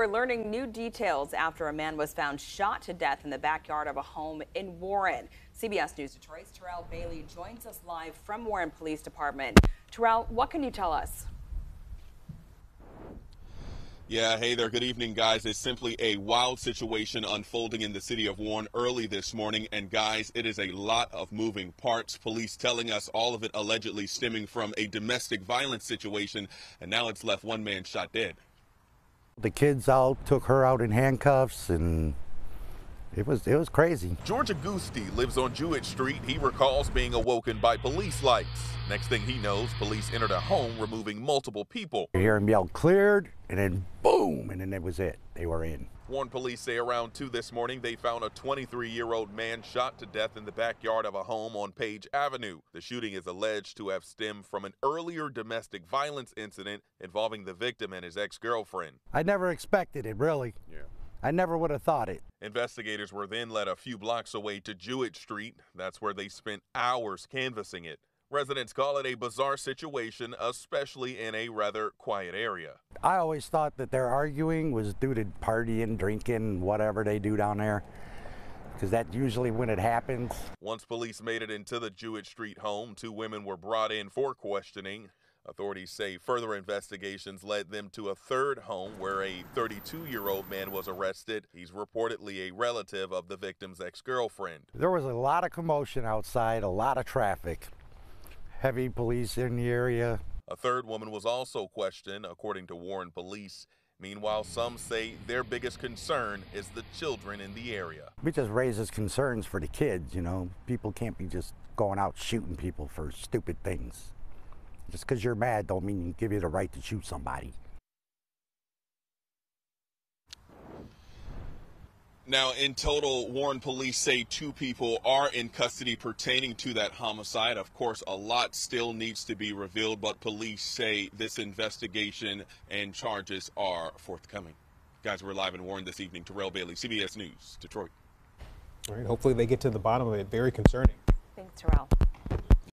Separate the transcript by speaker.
Speaker 1: we're learning new details after a man was found shot to death in the backyard of a home in Warren. CBS News Detroit's Terrell Bailey joins us live from Warren Police Department. Terrell, what can you tell us?
Speaker 2: Yeah, hey there. Good evening, guys. It's simply a wild situation unfolding in the city of Warren early this morning. And guys, it is a lot of moving parts. Police telling us all of it allegedly stemming from a domestic violence situation. And now it's left one man shot dead.
Speaker 3: The kids out, took her out in handcuffs and it was it was crazy.
Speaker 2: George Agusti lives on Jewett Street. He recalls being awoken by police lights. Next thing he knows, police entered a home removing multiple people.
Speaker 3: You hear him yell cleared and then boom and then that was it. They were in.
Speaker 2: Warren police say around 2 this morning they found a 23-year-old man shot to death in the backyard of a home on Page Avenue. The shooting is alleged to have stemmed from an earlier domestic violence incident involving the victim and his ex-girlfriend.
Speaker 3: I never expected it, really.
Speaker 2: Yeah.
Speaker 3: I never would have thought it.
Speaker 2: Investigators were then led a few blocks away to Jewett Street. That's where they spent hours canvassing it. Residents call it a bizarre situation, especially in a rather quiet area.
Speaker 3: I always thought that their arguing was due to partying, drinking, whatever they do down there, because that's usually when it happens.
Speaker 2: Once police made it into the Jewett Street home, two women were brought in for questioning. Authorities say further investigations led them to a third home where a 32 year old man was arrested. He's reportedly a relative of the victim's ex girlfriend.
Speaker 3: There was a lot of commotion outside, a lot of traffic, heavy police in the area.
Speaker 2: A third woman was also questioned, according to Warren police. Meanwhile, some say their biggest concern is the children in the area.
Speaker 3: It just raises concerns for the kids, you know. People can't be just going out shooting people for stupid things. Just because you're mad don't mean you give you the right to shoot somebody.
Speaker 2: Now, in total, Warren police say two people are in custody pertaining to that homicide. Of course, a lot still needs to be revealed, but police say this investigation and charges are forthcoming. Guys, we're live in Warren this evening. Terrell Bailey, CBS News, Detroit.
Speaker 4: All right, hopefully they get to the bottom of it. Very concerning.
Speaker 1: Thanks, Terrell.